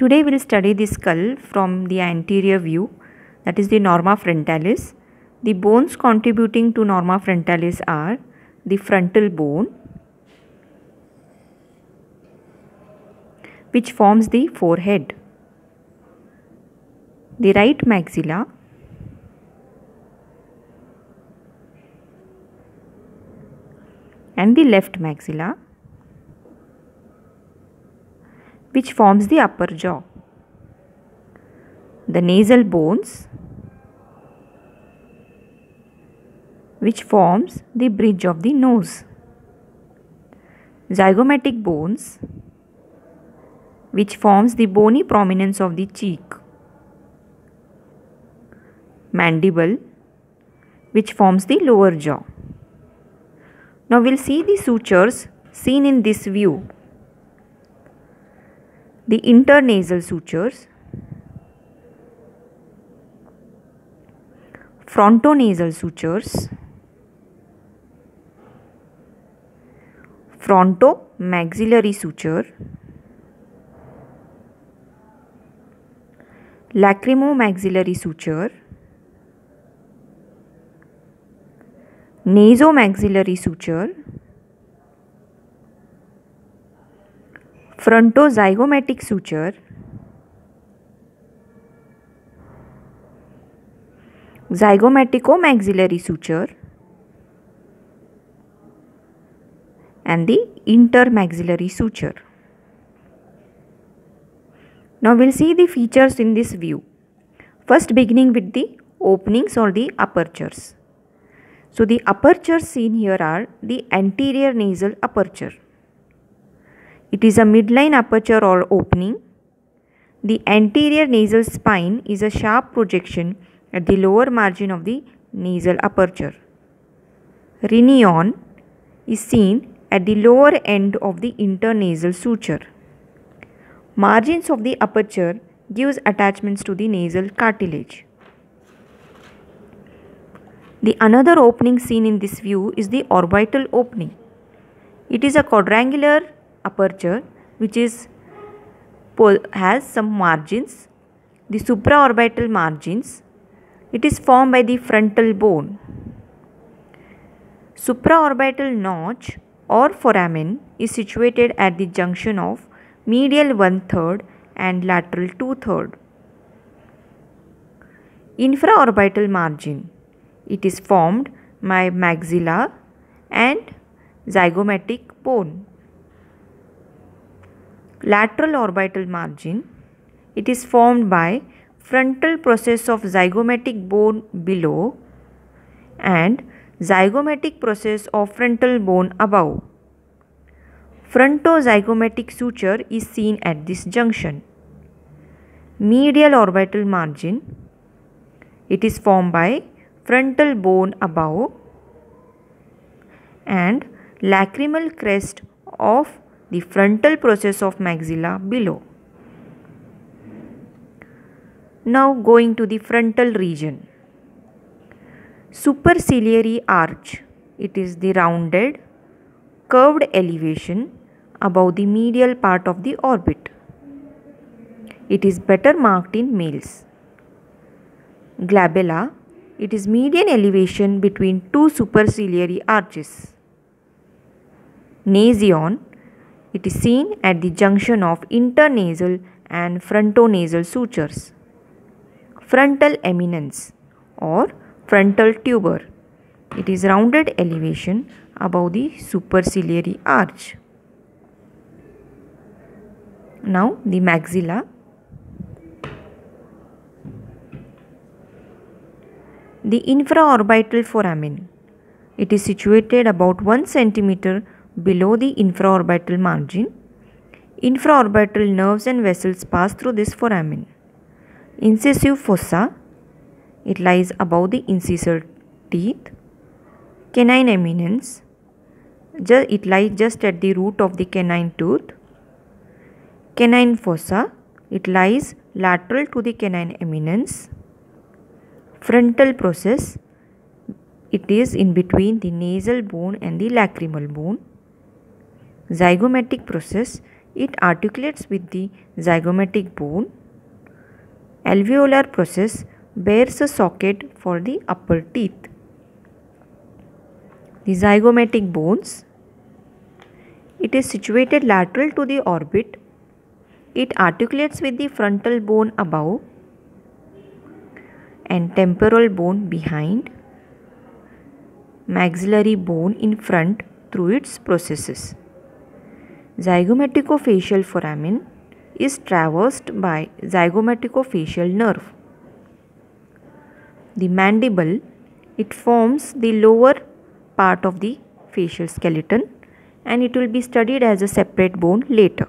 Today we will study the skull from the anterior view that is the norma frontalis. The bones contributing to norma frontalis are the frontal bone which forms the forehead, the right maxilla, and the left maxilla which forms the upper jaw. The nasal bones which forms the bridge of the nose. Zygomatic bones which forms the bony prominence of the cheek. Mandible which forms the lower jaw. Now we'll see the sutures seen in this view the internasal sutures, frontonasal sutures, frontomaxillary suture, lacrimomaxillary suture, nasomaxillary suture, frontozygomatic suture zygomatico-maxillary suture and the intermaxillary suture. Now we'll see the features in this view. First beginning with the openings or the apertures. So the apertures seen here are the anterior nasal aperture. It is a midline aperture or opening. The anterior nasal spine is a sharp projection at the lower margin of the nasal aperture. Rhinion is seen at the lower end of the internasal suture. Margins of the aperture gives attachments to the nasal cartilage. The another opening seen in this view is the orbital opening. It is a quadrangular aperture which is has some margins. The supraorbital margins it is formed by the frontal bone. Supraorbital notch or foramen is situated at the junction of medial one third and lateral two third infraorbital margin it is formed by maxilla and zygomatic bone lateral orbital margin. It is formed by frontal process of zygomatic bone below and zygomatic process of frontal bone above. Frontozygomatic suture is seen at this junction. Medial orbital margin. It is formed by frontal bone above and lacrimal crest of the frontal process of maxilla below. Now going to the frontal region. Superciliary arch. It is the rounded, curved elevation above the medial part of the orbit. It is better marked in males. Glabella. It is median elevation between two superciliary arches. Nasion it is seen at the junction of internasal and frontonasal sutures. Frontal eminence or frontal tuber. It is rounded elevation above the superciliary arch. Now the maxilla. The infraorbital foramen. It is situated about 1 centimeter below the infraorbital margin. Infraorbital nerves and vessels pass through this foramen. Incisive fossa, it lies above the incisor teeth. Canine eminence, it lies just at the root of the canine tooth. Canine fossa, it lies lateral to the canine eminence. Frontal process, it is in between the nasal bone and the lacrimal bone zygomatic process it articulates with the zygomatic bone. Alveolar process bears a socket for the upper teeth. The zygomatic bones. It is situated lateral to the orbit. It articulates with the frontal bone above and temporal bone behind, maxillary bone in front through its processes. Zygomaticofacial foramen is traversed by zygomaticofacial nerve. The mandible, it forms the lower part of the facial skeleton and it will be studied as a separate bone later.